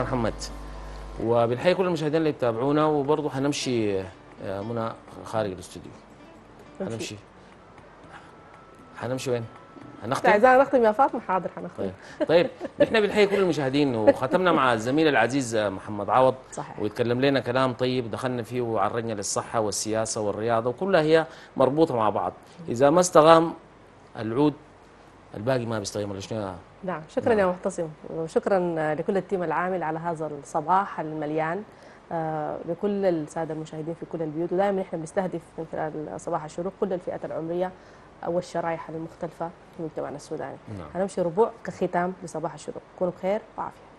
محمد. وبنحيي كل المشاهدين اللي بيتابعونا وبرضه حنمشي يا منى خارج الاستوديو. حنمشي. حنمشي وين؟ هنختم عايزانا نختم يا فاطمة حاضر حنختم. طيب. طيب نحن بنحيي كل المشاهدين وختمنا مع الزميل العزيز محمد عوض. صحيح. ويتكلم لنا كلام طيب دخلنا فيه وعرجنا للصحة والسياسة والرياضة وكلها هي مربوطة مع بعض. إذا ما استقام العود الباقي ما بيستقيم ولا شنو؟ نعم شكرا يا معتصم وشكرا لكل التيم العامل على هذا الصباح المليان آه، لكل السادة المشاهدين في كل البيوت ودائما نحن بنستهدف من خلال صباح الشروق كل الفئات العمرية والشرائح المختلفة في مجتمعنا السوداني. نعم. هنمشي ربوع كختام لصباح الشروق كونوا بخير وعافية.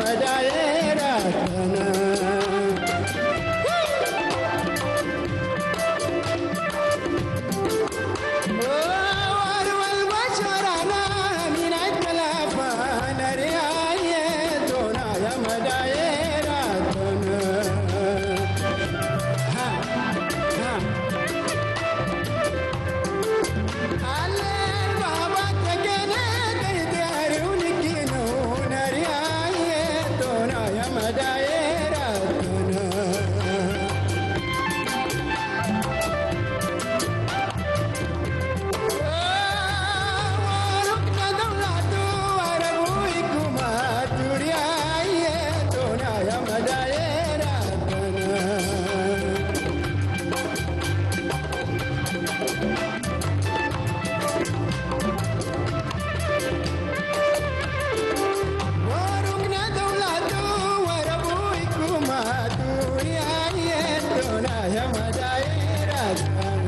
مدايا There. يا مدايرك.